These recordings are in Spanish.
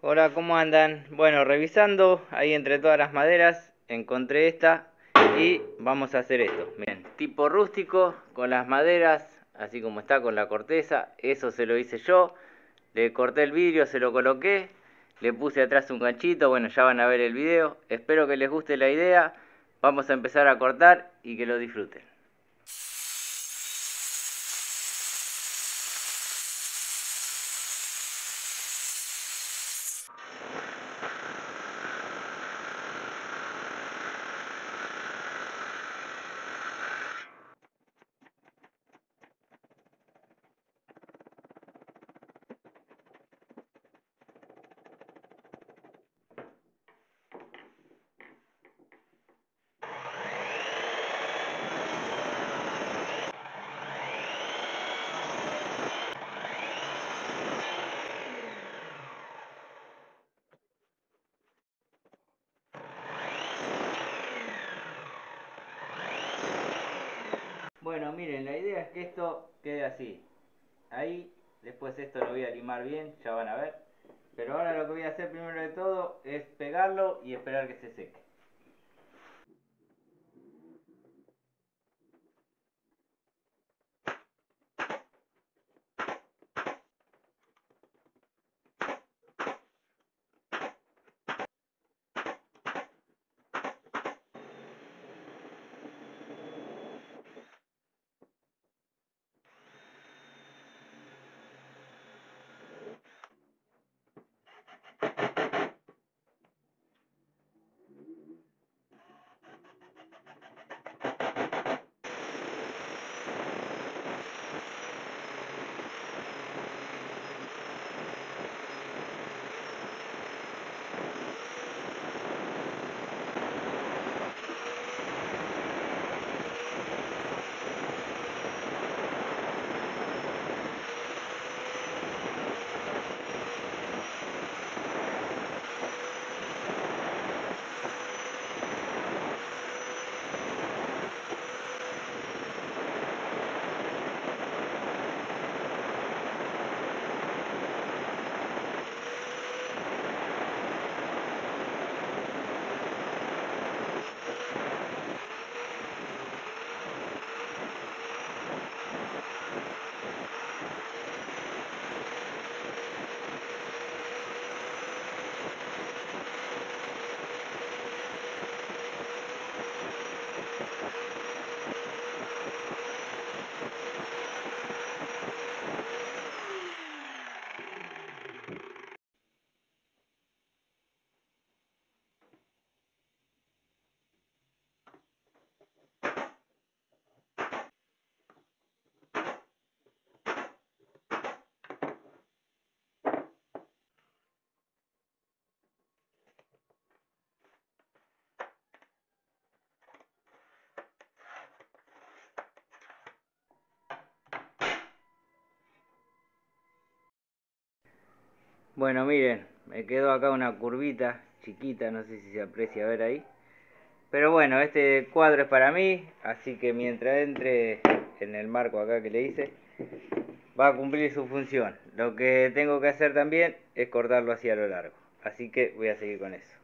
Hola, ¿cómo andan? Bueno, revisando ahí entre todas las maderas, encontré esta y vamos a hacer esto. Bien, tipo rústico, con las maderas, así como está con la corteza, eso se lo hice yo. Le corté el vidrio, se lo coloqué, le puse atrás un ganchito, bueno, ya van a ver el video. Espero que les guste la idea. Vamos a empezar a cortar y que lo disfruten. Bueno, miren, la idea es que esto quede así. Ahí, después esto lo voy a limar bien, ya van a ver. Pero ahora lo que voy a hacer primero de todo es pegarlo y esperar que se seque. Bueno, miren, me quedó acá una curvita chiquita, no sé si se aprecia a ver ahí. Pero bueno, este cuadro es para mí, así que mientras entre en el marco acá que le hice, va a cumplir su función. Lo que tengo que hacer también es cortarlo así a lo largo. Así que voy a seguir con eso.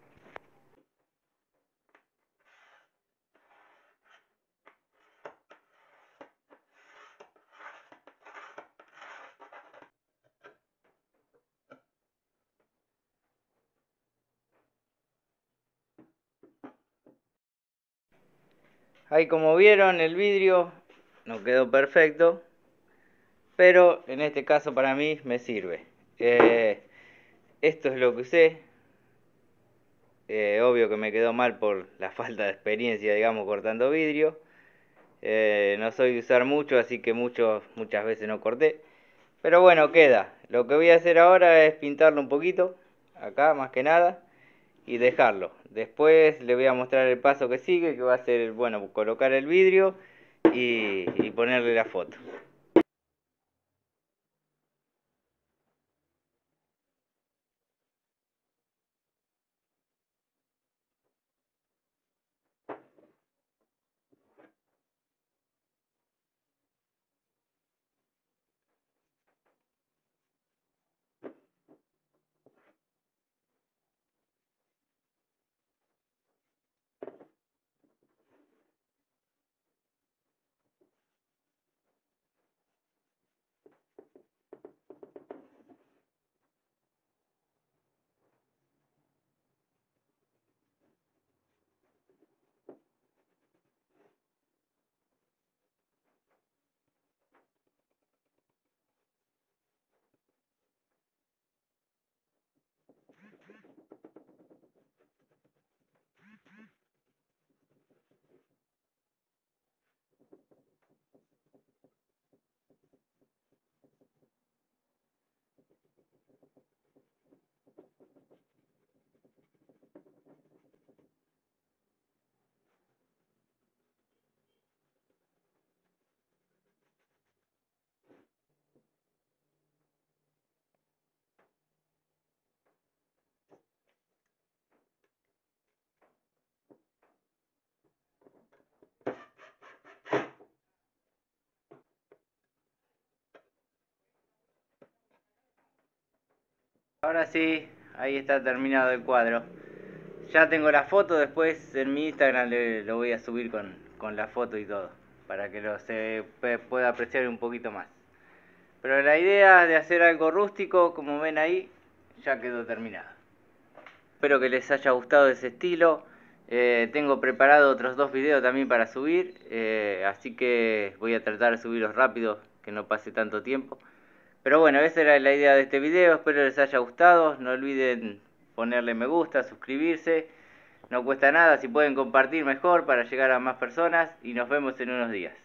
Ahí como vieron el vidrio no quedó perfecto, pero en este caso para mí me sirve. Eh, esto es lo que usé. Eh, obvio que me quedó mal por la falta de experiencia, digamos, cortando vidrio. Eh, no soy de usar mucho, así que mucho, muchas veces no corté. Pero bueno, queda. Lo que voy a hacer ahora es pintarlo un poquito, acá más que nada y dejarlo. Después le voy a mostrar el paso que sigue, que va a ser, bueno, colocar el vidrio y, y ponerle la foto. Ahora sí, ahí está terminado el cuadro. Ya tengo la foto, después en mi Instagram lo voy a subir con, con la foto y todo, para que lo se pueda apreciar un poquito más. Pero la idea de hacer algo rústico, como ven ahí, ya quedó terminada. Espero que les haya gustado ese estilo. Eh, tengo preparado otros dos videos también para subir, eh, así que voy a tratar de subirlos rápido, que no pase tanto tiempo. Pero bueno, esa era la idea de este video, espero les haya gustado, no olviden ponerle me gusta, suscribirse, no cuesta nada, si pueden compartir mejor para llegar a más personas. Y nos vemos en unos días.